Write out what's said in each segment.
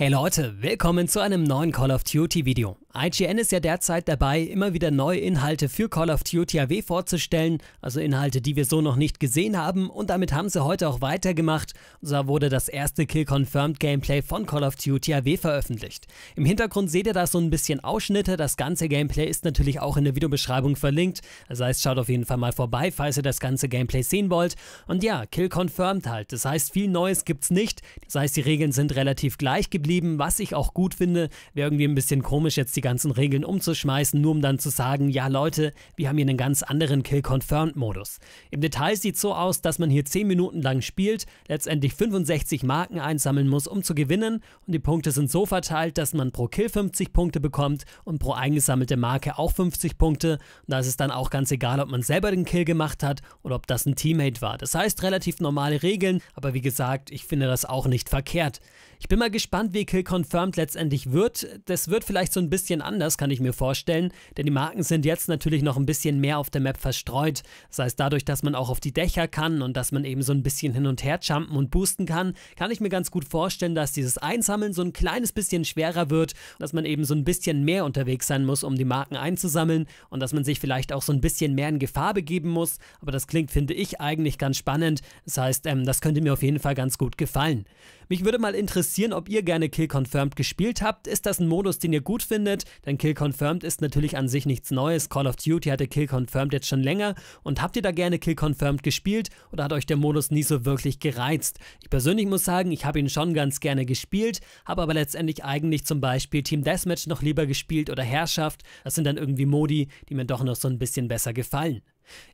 Hey Leute, willkommen zu einem neuen Call of Duty Video. IGN ist ja derzeit dabei, immer wieder neue Inhalte für Call of Duty AW vorzustellen, also Inhalte, die wir so noch nicht gesehen haben und damit haben sie heute auch weitergemacht. Und zwar wurde das erste Kill Confirmed Gameplay von Call of Duty AW veröffentlicht. Im Hintergrund seht ihr da so ein bisschen Ausschnitte, das ganze Gameplay ist natürlich auch in der Videobeschreibung verlinkt, das heißt schaut auf jeden Fall mal vorbei, falls ihr das ganze Gameplay sehen wollt. Und ja, Kill Confirmed halt, das heißt viel Neues gibt's nicht, das heißt die Regeln sind relativ gleich geblieben, was ich auch gut finde, wäre irgendwie ein bisschen komisch jetzt die die ganzen Regeln umzuschmeißen, nur um dann zu sagen, ja Leute, wir haben hier einen ganz anderen Kill-Confirmed-Modus. Im Detail sieht es so aus, dass man hier 10 Minuten lang spielt, letztendlich 65 Marken einsammeln muss, um zu gewinnen und die Punkte sind so verteilt, dass man pro Kill 50 Punkte bekommt und pro eingesammelte Marke auch 50 Punkte und da ist es dann auch ganz egal, ob man selber den Kill gemacht hat oder ob das ein Teammate war. Das heißt relativ normale Regeln, aber wie gesagt, ich finde das auch nicht verkehrt. Ich bin mal gespannt, wie Kill Confirmed letztendlich wird. Das wird vielleicht so ein bisschen anders, kann ich mir vorstellen, denn die Marken sind jetzt natürlich noch ein bisschen mehr auf der Map verstreut. Das heißt, dadurch, dass man auch auf die Dächer kann und dass man eben so ein bisschen hin und her jumpen und boosten kann, kann ich mir ganz gut vorstellen, dass dieses Einsammeln so ein kleines bisschen schwerer wird, dass man eben so ein bisschen mehr unterwegs sein muss, um die Marken einzusammeln und dass man sich vielleicht auch so ein bisschen mehr in Gefahr begeben muss. Aber das klingt, finde ich, eigentlich ganz spannend. Das heißt, ähm, das könnte mir auf jeden Fall ganz gut gefallen. Mich würde mal interessieren, ob ihr gerne Kill Confirmed gespielt habt. Ist das ein Modus, den ihr gut findet? Denn Kill Confirmed ist natürlich an sich nichts Neues. Call of Duty hatte Kill Confirmed jetzt schon länger. Und habt ihr da gerne Kill Confirmed gespielt oder hat euch der Modus nie so wirklich gereizt? Ich persönlich muss sagen, ich habe ihn schon ganz gerne gespielt, habe aber letztendlich eigentlich zum Beispiel Team Deathmatch noch lieber gespielt oder Herrschaft. Das sind dann irgendwie Modi, die mir doch noch so ein bisschen besser gefallen.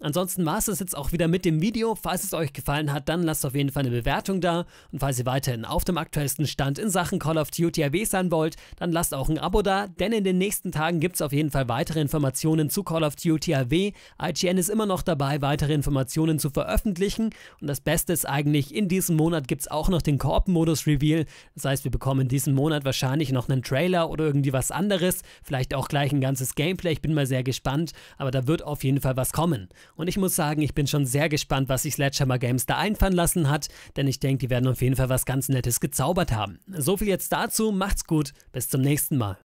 Ansonsten war es das jetzt auch wieder mit dem Video. Falls es euch gefallen hat, dann lasst auf jeden Fall eine Bewertung da. Und falls ihr weiterhin auf dem aktuellsten Stand in Sachen Call of Duty AW sein wollt, dann lasst auch ein Abo da, denn in den nächsten Tagen gibt es auf jeden Fall weitere Informationen zu Call of Duty AW. IGN ist immer noch dabei, weitere Informationen zu veröffentlichen. Und das Beste ist eigentlich, in diesem Monat gibt es auch noch den Koop-Modus-Reveal. Das heißt, wir bekommen in diesem Monat wahrscheinlich noch einen Trailer oder irgendwie was anderes. Vielleicht auch gleich ein ganzes Gameplay. Ich bin mal sehr gespannt. Aber da wird auf jeden Fall was kommen. Und ich muss sagen, ich bin schon sehr gespannt, was sich Sledgehammer Games da einfallen lassen hat, denn ich denke, die werden auf jeden Fall was ganz Nettes gezaubert haben. So viel jetzt dazu, macht's gut, bis zum nächsten Mal.